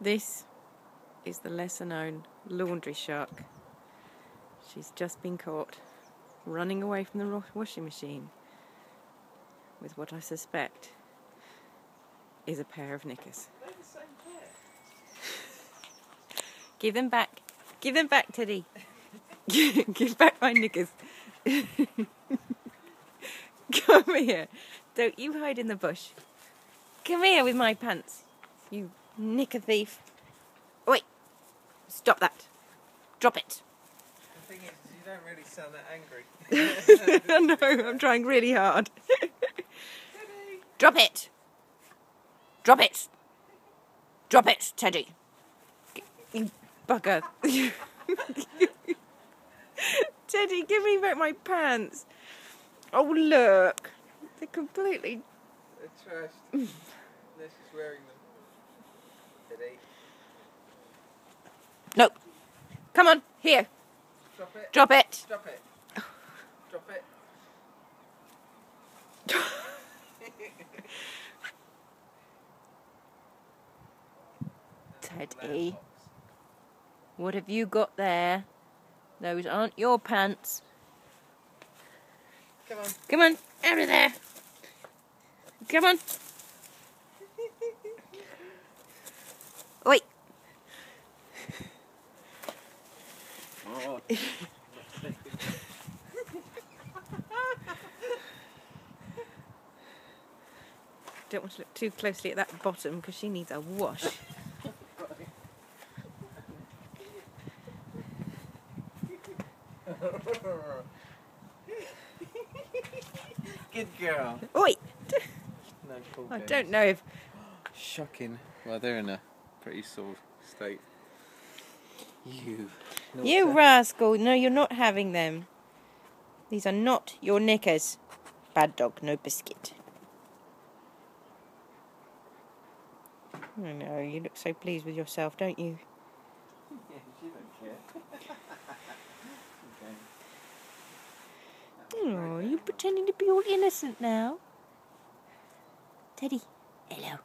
This is the lesser known laundry shark. She's just been caught running away from the washing machine with what I suspect is a pair of knickers. Give them back. Give them back, Teddy. Give back my knickers. Come here. Don't you hide in the bush. Come here with my pants. You knicker thief. Wait. Stop that. Drop it. The thing is, you don't really sound that angry. no, I'm trying really hard. Drop it. Drop it. Drop it, Teddy. You bugger. Teddy, give me back my pants. Oh, look. They're completely. They're trashed. Unless she's wearing them. Teddy. No. Come on, here. Drop it. Drop it. Drop it. Drop it. Teddy. What have you got there? Those aren't your pants. Come on. Come on, out of there. Come on. Wait. Don't want to look too closely at that bottom because she needs a wash. Good girl. Oi! No, I don't know if. Shocking. Well, they're in a pretty sore state. You. You naughty. rascal. No, you're not having them. These are not your knickers. Bad dog, no biscuit. I know, you look so pleased with yourself, don't you? Yeah, she don't care. okay. Oh, you pretending to be all innocent now? Teddy, hello.